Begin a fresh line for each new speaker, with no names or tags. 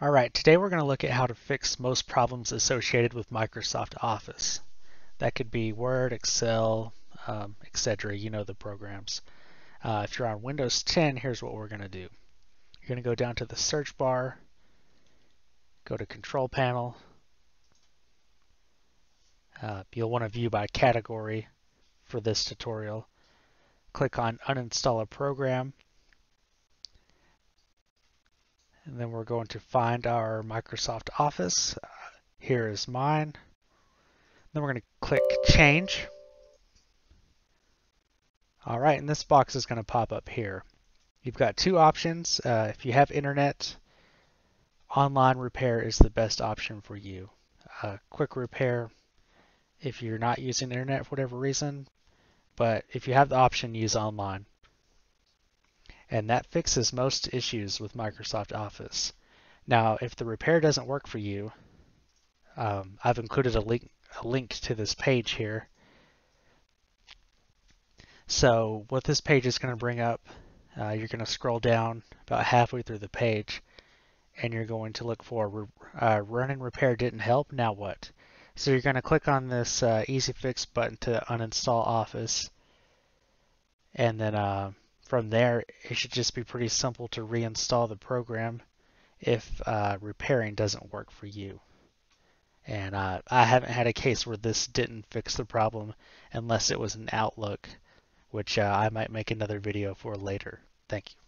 All right, today we're going to look at how to fix most problems associated with Microsoft Office. That could be Word, Excel, um, etc. You know the programs. Uh, if you're on Windows 10, here's what we're going to do. You're going to go down to the search bar, go to Control Panel. Uh, you'll want to view by category for this tutorial. Click on Uninstall a Program and then we're going to find our Microsoft Office. Uh, here is mine. Then we're going to click Change. All right, and this box is going to pop up here. You've got two options. Uh, if you have internet, online repair is the best option for you. Uh, quick repair, if you're not using internet for whatever reason, but if you have the option, use online and that fixes most issues with Microsoft Office. Now, if the repair doesn't work for you, um, I've included a link, a link to this page here. So what this page is going to bring up, uh, you're going to scroll down about halfway through the page, and you're going to look for uh, run and repair didn't help, now what? So you're going to click on this uh, easy fix button to uninstall Office, and then uh, from there, it should just be pretty simple to reinstall the program if uh, repairing doesn't work for you. And uh, I haven't had a case where this didn't fix the problem unless it was an Outlook, which uh, I might make another video for later. Thank you.